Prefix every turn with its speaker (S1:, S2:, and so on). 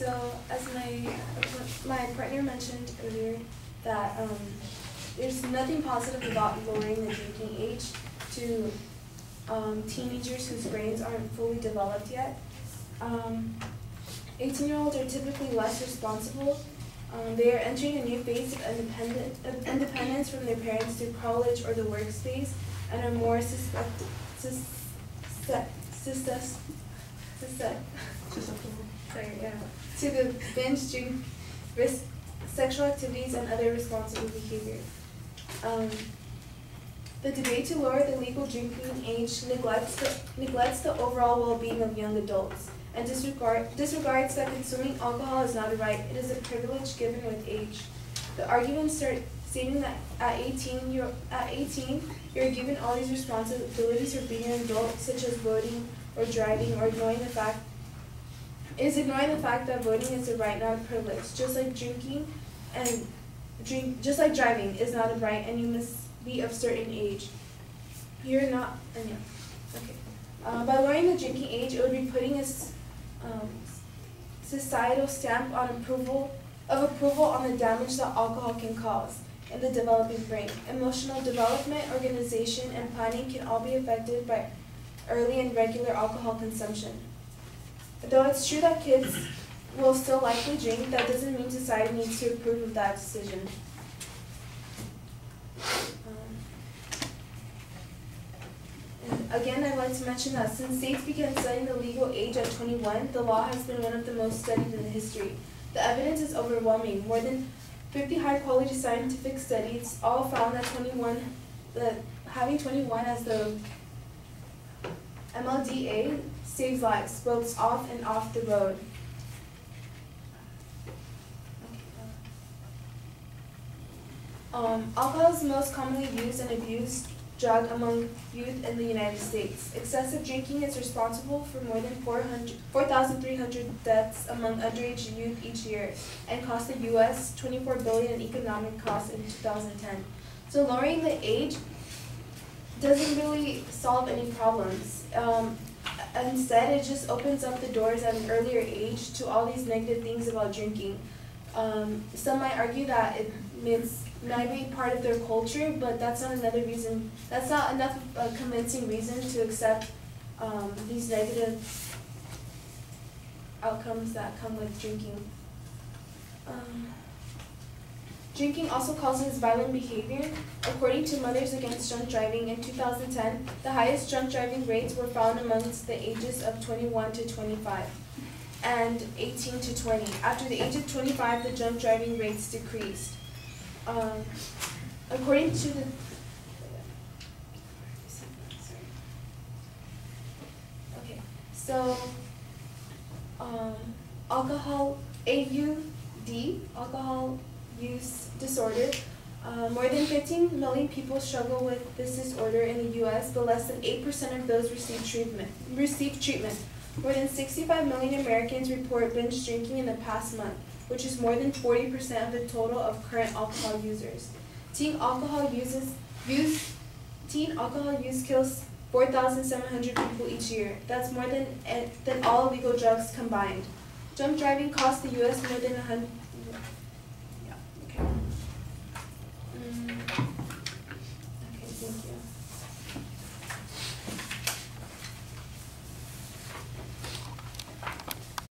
S1: So as my my partner mentioned earlier, that um, there's nothing positive about lowering the drinking age to um, teenagers whose brains aren't fully developed yet. Um, 18-year-olds are typically less responsible. Um, they are entering a new phase of independent, of independence from their parents through college or the workspace and are more suspect, sus, sus, sus, sorry, yeah, to the binge drink, risk, sexual activities, and other responsible behavior. Um, the debate to lower the legal drinking age neglects the, neglects the overall well-being of young adults and disregard, disregards that consuming alcohol is not a right, it is a privilege given with age. The arguments start stating that at 18, you're, at 18, you're given all these responsibilities for being an adult, such as voting or driving, or ignoring the fact is ignoring the fact that voting is a right, not a privilege. Just like drinking and drink, just like driving is not a right, and you must be of certain age. You're not, and yeah, okay. Uh, by lowering the drinking age, it would be putting a um, societal stamp on approval of approval on the damage that alcohol can cause in the developing brain. Emotional development, organization, and planning can all be affected by early and regular alcohol consumption. Though it's true that kids will still likely drink, that doesn't mean society needs to approve of that decision. Um, again, I'd like to mention that since states began setting the legal age at 21, the law has been one of the most studied in history. The evidence is overwhelming. More than 50 high-quality scientific studies all found that 21, that having 21 as the MLDA saves lives, both off and off the road. Um, alcohol is the most commonly used and abused drug among youth in the United States. Excessive drinking is responsible for more than 4,300 deaths among underage youth each year and cost the U.S. 24 billion in economic costs in 2010. So lowering the age doesn't really solve any problems. Um, instead, it just opens up the doors at an earlier age to all these negative things about drinking. Um, some might argue that it means might be part of their culture, but that's not another reason. That's not enough a convincing reason to accept um, these negative outcomes that come with drinking. Um, drinking also causes violent behavior. According to Mothers Against Drunk Driving in 2010, the highest drunk driving rates were found amongst the ages of 21 to 25 and 18 to 20. After the age of 25, the drunk driving rates decreased um, according to the okay, so um, alcohol AUD, alcohol use disorder. Uh, more than 15 million people struggle with this disorder in the U.S., but less than 8% of those receive treatment. Receive treatment. More than 65 million Americans report binge drinking in the past month which is more than 40% of the total of current alcohol users. Teen alcohol uses use teen alcohol use kills 4,700 people each year. That's more than than all illegal drugs combined. Drunk driving costs the U.S. more than Okay, thank you.